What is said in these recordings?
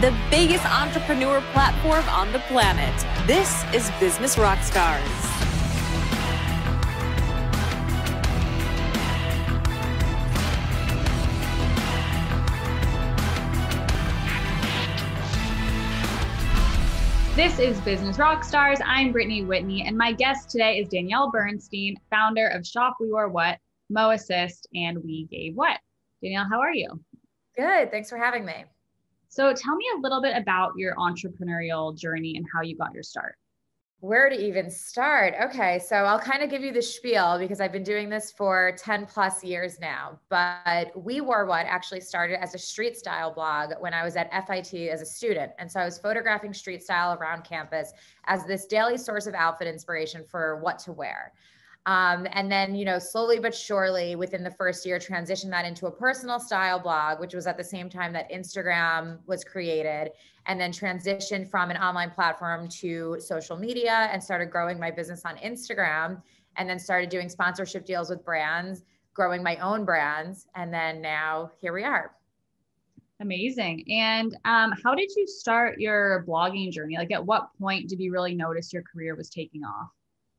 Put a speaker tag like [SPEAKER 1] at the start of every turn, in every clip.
[SPEAKER 1] the biggest entrepreneur platform on the planet. This is Business Rockstars.
[SPEAKER 2] This is Business Rockstars. I'm Brittany Whitney, and my guest today is Danielle Bernstein, founder of Shop We Wore What, Mo Assist, and We Gave What. Danielle, how are you?
[SPEAKER 3] Good. Thanks for having me.
[SPEAKER 2] So, tell me a little bit about your entrepreneurial journey and how you got your start.
[SPEAKER 3] Where to even start? Okay, so I'll kind of give you the spiel because I've been doing this for 10 plus years now. But We Wore What actually started as a street style blog when I was at FIT as a student. And so I was photographing street style around campus as this daily source of outfit inspiration for what to wear. Um, and then, you know, slowly but surely within the first year, transition that into a personal style blog, which was at the same time that Instagram was created, and then transitioned from an online platform to social media and started growing my business on Instagram, and then started doing sponsorship deals with brands, growing my own brands. And then now here we are.
[SPEAKER 2] Amazing. And um, how did you start your blogging journey? Like, at what point did you really notice your career was taking off?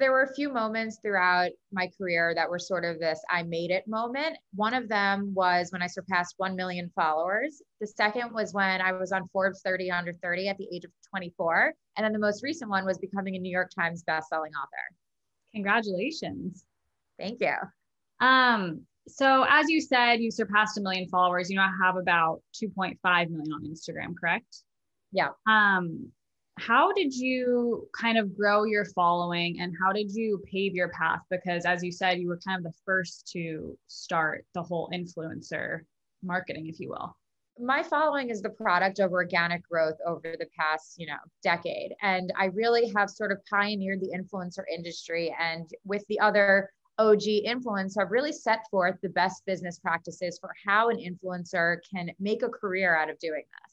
[SPEAKER 3] There were a few moments throughout my career that were sort of this I made it moment. One of them was when I surpassed 1 million followers. The second was when I was on Forbes 30 under 30 at the age of 24. And then the most recent one was becoming a New York Times bestselling author.
[SPEAKER 2] Congratulations.
[SPEAKER 3] Thank you.
[SPEAKER 2] Um, so as you said, you surpassed a million followers. You now have about 2.5 million on Instagram, correct?
[SPEAKER 3] Yeah.
[SPEAKER 2] Um, how did you kind of grow your following and how did you pave your path? Because as you said you were kind of the first to start the whole influencer marketing if you will.
[SPEAKER 3] My following is the product of organic growth over the past you know decade. And i really have sort of pioneered the influencer industry and with the other og influence have really set forth the best business practices for how an influencer can make a career out of doing this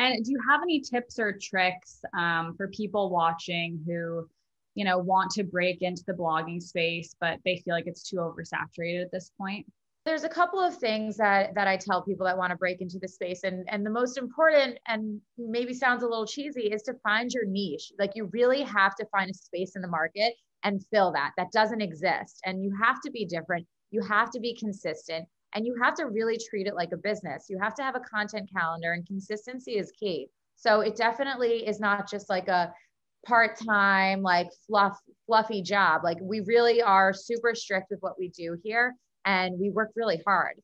[SPEAKER 2] and do you have any tips or tricks um, for people watching who, you know, want to break into the blogging space, but they feel like it's too oversaturated at this point?
[SPEAKER 3] There's a couple of things that that I tell people that want to break into the space, and and the most important, and maybe sounds a little cheesy, is to find your niche. Like you really have to find a space in the market and fill that. That doesn't exist, and you have to be different. You have to be consistent and you have to really treat it like a business. You have to have a content calendar, and consistency is key. So it definitely is not just like a part-time like fluff fluffy job like we really are super strict with what we do here and we work really hard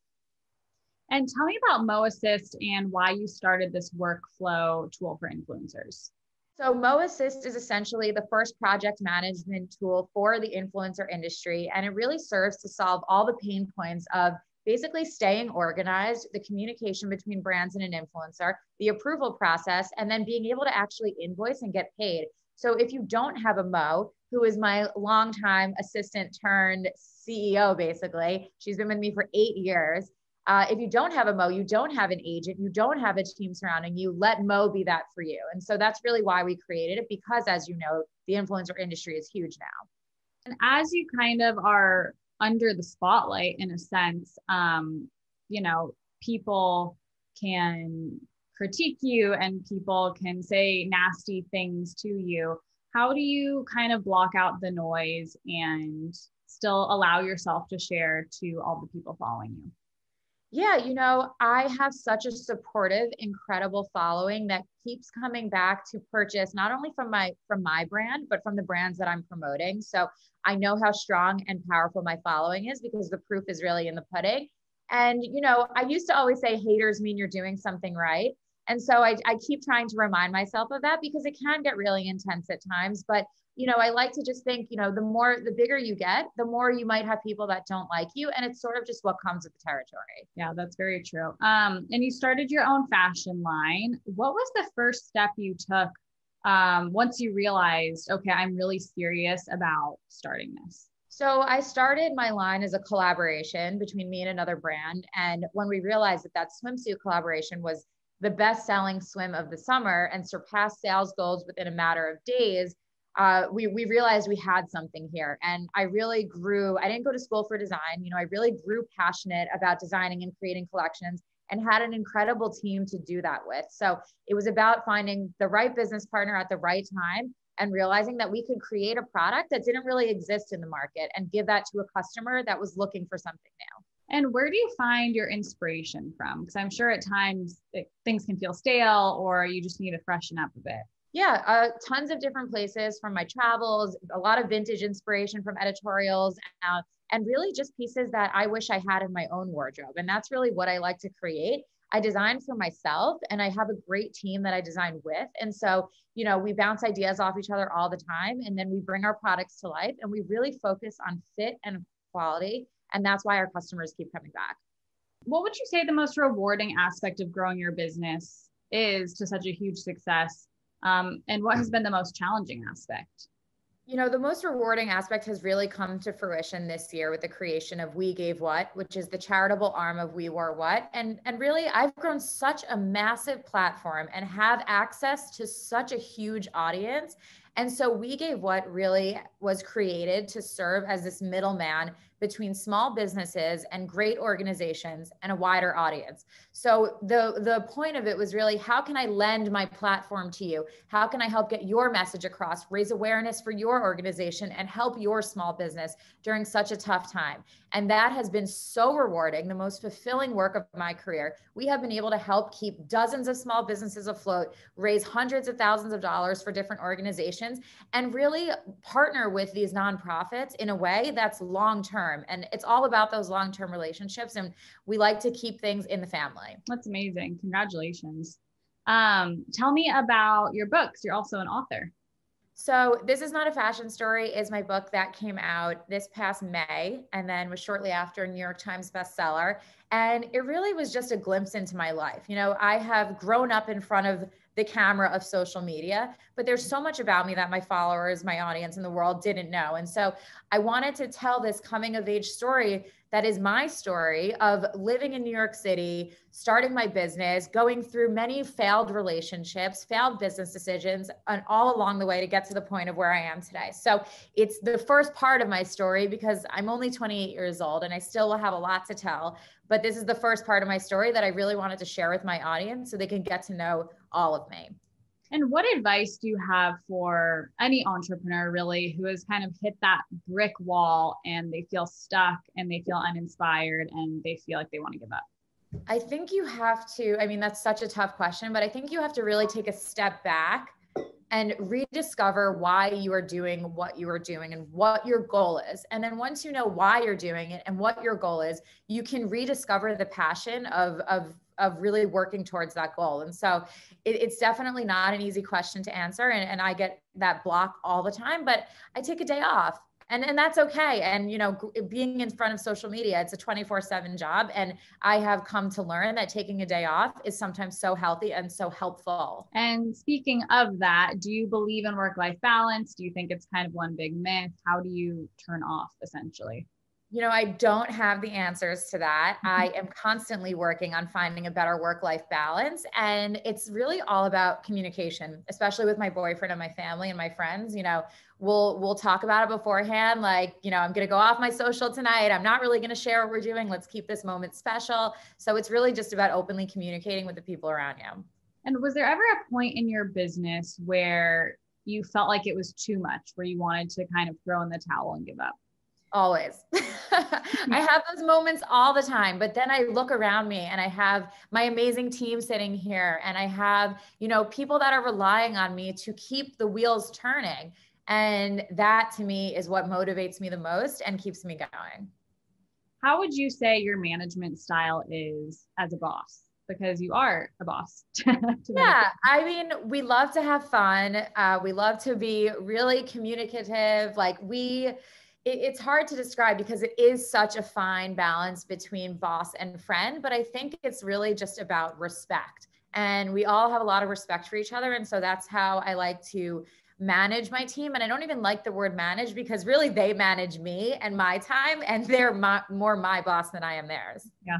[SPEAKER 2] and tell me about mo assist and why you started this workflow tool for influencers
[SPEAKER 3] so Mo Assist is essentially the first project management tool for the influencer industry, and it really serves to solve all the pain points of basically staying organized, the communication between brands and an influencer, the approval process, and then being able to actually invoice and get paid. So if you don't have a Mo, who is my longtime assistant turned CEO, basically, she's been with me for eight years. Uh, if you don't have a Mo, you don't have an agent, you don't have a team surrounding you, let Mo be that for you. And so that's really why we created it because, as you know, the influencer industry is huge now.
[SPEAKER 2] And as you kind of are under the spotlight in a sense um, you know people can critique you and people can say nasty things to you. How do you kind of block out the noise and still allow yourself to share to all the people following you
[SPEAKER 3] yeah, you know, I have such a supportive, incredible following that keeps coming back to purchase not only from my from my brand, but from the brands that I'm promoting. So I know how strong and powerful my following is because the proof is really in the pudding. And you know, I used to always say haters mean you're doing something right. And so I, I keep trying to remind myself of that because it can get really intense at times. But you know, I like to just think, you know, the more, the bigger you get, the more you might have people that don't like you. And it's sort of just what comes with the territory.
[SPEAKER 2] Yeah, that's very true. Um, and you started your own fashion line. What was the first step you took um, once you realized, okay, I'm really serious about starting this?
[SPEAKER 3] So I started my line as a collaboration between me and another brand. And when we realized that that swimsuit collaboration was the best selling swim of the summer and surpassed sales goals within a matter of days, uh, we, we realized we had something here. And I really grew, I didn't go to school for design. You know, I really grew passionate about designing and creating collections. and had an incredible team to do that with. So it was about finding the right business partner at the right time and realizing that we could create a product that didn't really exist in the market and give that to a customer that was looking for something new.
[SPEAKER 2] And where do you find your inspiration from? Because I'm sure at times it, things can feel stale or you just need to freshen up a bit.
[SPEAKER 3] Yeah, uh, tons of different places from my travels, a lot of vintage inspiration from editorials, uh, and really just pieces that I wish I had in my own wardrobe. And that's really what I like to create. I design for myself and I have a great team that I design with. And so, you know, we bounce ideas off each other all the time and then we bring our products to life and we really focus on fit and quality. And that's why our customers keep coming back.
[SPEAKER 2] What would you say the most rewarding aspect of growing your business is to such a huge success? Um, and what has been the most challenging aspect?
[SPEAKER 3] You know, the most rewarding aspect has really come to fruition this year with the creation of We Gave What, which is the charitable arm of We Wore What. And, and really, I've grown such a massive platform and have access to such a huge audience. And so We Gave What really was created to serve as this middleman between small businesses and great organizations and a wider audience. So the the point of it was really how can I lend my platform to you? How can I help get your message across, raise awareness for your organization and help your small business during such a tough time? And that has been so rewarding, the most fulfilling work of my career. We have been able to help keep dozens of small businesses afloat, raise hundreds of thousands of dollars for different organizations and really partner with these nonprofits in a way that's long term term. And it's all about those long term relationships. And we like to keep things in the family.
[SPEAKER 2] That's amazing. Congratulations. Um, tell me about your books. You're also an author.
[SPEAKER 3] So, This Is Not a Fashion Story is my book that came out this past May and then was shortly after a New York Times bestseller. And it really was just a glimpse into my life. You know, I have grown up in front of the camera of social media, but there's mm-hmm. so much about me that my followers, my audience, and the world didn't know. And so I wanted to tell this coming of age story that is my story of living in New York City, starting my business, going through many failed relationships, failed business decisions, and all along the way to get to the point of where I am today. So it's the first part of my story because I'm only 28 years old and I still will have a lot to tell. But this is the first part of my story that I really wanted to share with my audience so they can get to know all of me.
[SPEAKER 2] And what advice do you have for any entrepreneur really who has kind of hit that brick wall and they feel stuck and they feel uninspired and they feel like they want to give up?
[SPEAKER 3] I think you have to, I mean, that's such a tough question, but I think you have to really take a step back and rediscover why you are doing what you are doing and what your goal is. And then once you know why you're doing it and what your goal is, you can rediscover the passion of, of of really working towards that goal. And so it, it's definitely not an easy question to answer. And, and I get that block all the time, but I take a day off and and that's okay and you know being in front of social media it's a 24/7 job and i have come to learn that taking a day off is sometimes so healthy and so helpful
[SPEAKER 2] and speaking of that do you believe in work life balance do you think it's kind of one big myth how do you turn off essentially
[SPEAKER 3] you know, I don't have the answers to that. Mm-hmm. I am constantly working on finding a better work life balance. And it's really all about communication, especially with my boyfriend and my family and my friends. You know, we'll we'll talk about it beforehand like you know i'm going to go off my social tonight i'm not really going to share what we're doing let's keep this moment special so it's really just about openly communicating with the people around you
[SPEAKER 2] and was there ever a point in your business where you felt like it was too much where you wanted to kind of throw in the towel and give up
[SPEAKER 3] always. I have those moments all the time, but then I look around me and I have my amazing team sitting here and I have, you know, people that are relying on me to keep the wheels turning. And that to me is what motivates me the most and keeps me going.
[SPEAKER 2] How would you say your management style is as a boss? Because you are a boss.
[SPEAKER 3] yeah, I mean, we love to have fun. Uh, we love to be really communicative. Like, we, it's hard to describe because it is such a fine balance between boss and friend, but I think it's really just about respect. And we all have a lot of respect for each other. And so that's how I like to manage my team. And I don't even like the word manage because really they manage me and my time, and they're my, more my boss than I am theirs.
[SPEAKER 2] Yeah.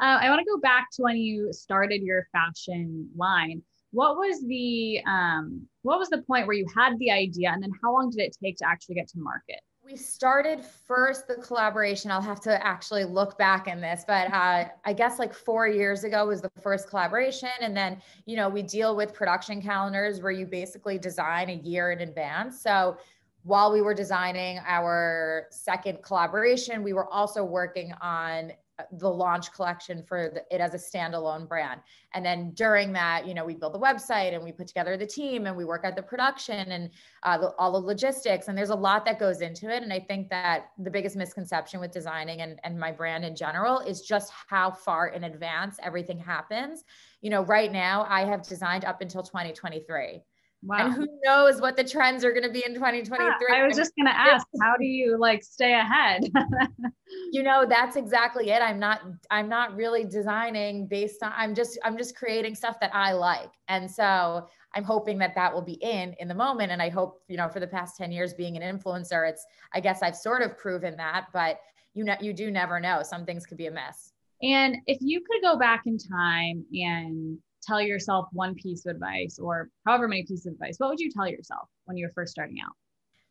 [SPEAKER 2] Uh, I want to go back to when you started your fashion line. What was the um, what was the point where you had the idea, and then how long did it take to actually get to market?
[SPEAKER 3] We started first the collaboration. I'll have to actually look back in this, but uh, I guess like four years ago was the first collaboration. And then, you know, we deal with production calendars where you basically design a year in advance. So while we were designing our second collaboration, we were also working on the launch collection for the, it as a standalone brand. And then during that, you know, we build the website and we put together the team and we work at the production and uh, the, all the logistics. And there's a lot that goes into it. And I think that the biggest misconception with designing and, and my brand in general is just how far in advance everything happens. You know, right now I have designed up until 2023. Wow. And who knows what the trends are going to be in 2023. Yeah,
[SPEAKER 2] I was just going to ask, how do you like stay ahead?
[SPEAKER 3] you know, that's exactly it. I'm not I'm not really designing based on I'm just I'm just creating stuff that I like. And so I'm hoping that that will be in in the moment and I hope, you know, for the past 10 years being an influencer, it's I guess I've sort of proven that, but you know you do never know. Some things could be a mess.
[SPEAKER 2] And if you could go back in time and tell yourself one piece of advice or however many pieces of advice, what would you tell yourself when you were first starting out?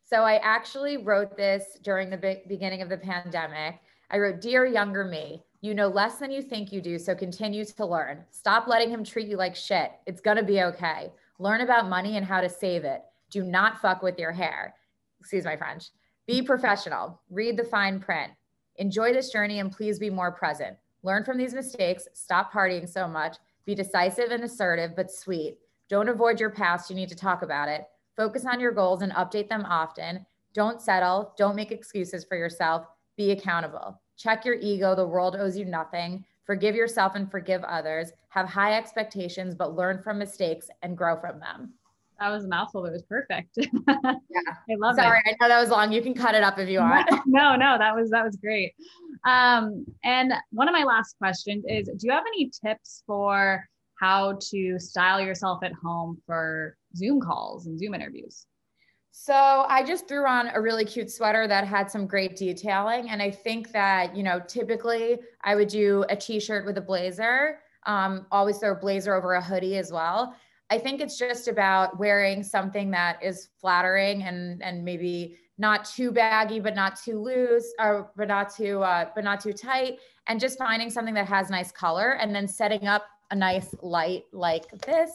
[SPEAKER 3] So I actually wrote this during the be- beginning of the pandemic. I wrote, Dear younger me, you know less than you think you do, so continue to learn. Stop letting him treat you like shit. It's gonna be okay. Learn about money and how to save it. Do not fuck with your hair. Excuse my French. Be professional. Read the fine print. Enjoy this journey and please be more present. Learn from these mistakes. Stop partying so much. Be decisive and assertive, but sweet. Don't avoid your past. You need to talk about it. Focus on your goals and update them often. Don't settle. Don't make excuses for yourself. Be accountable. Check your ego. The world owes you nothing. Forgive yourself and forgive others. Have high expectations, but learn from mistakes and grow from them.
[SPEAKER 2] That was a mouthful. It was perfect. yeah. I love
[SPEAKER 3] Sorry,
[SPEAKER 2] it.
[SPEAKER 3] I know that was long. You can cut it up if you want.
[SPEAKER 2] no, no, that was that was great. Um, and one of my last questions is do you have any tips for how to style yourself at home for Zoom calls and Zoom interviews?
[SPEAKER 3] So I just threw on a really cute sweater that had some great detailing. And I think that, you know, typically I would do a t-shirt with a blazer, um, always throw a blazer over a hoodie as well. I think it's just about wearing something that is flattering and and maybe not too baggy, but not too loose, or but not too uh, but not too tight, and just finding something that has nice color, and then setting up a nice light like this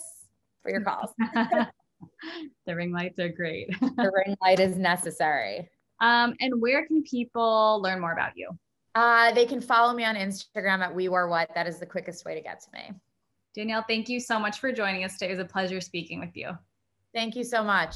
[SPEAKER 3] for your calls.
[SPEAKER 2] the ring lights are great.
[SPEAKER 3] the ring light is necessary.
[SPEAKER 2] Um, and where can people learn more about you?
[SPEAKER 3] Uh, they can follow me on Instagram at We Wore What. That is the quickest way to get to me.
[SPEAKER 2] Danielle, thank you so much for joining us today. It was a pleasure speaking with you.
[SPEAKER 3] Thank you so much.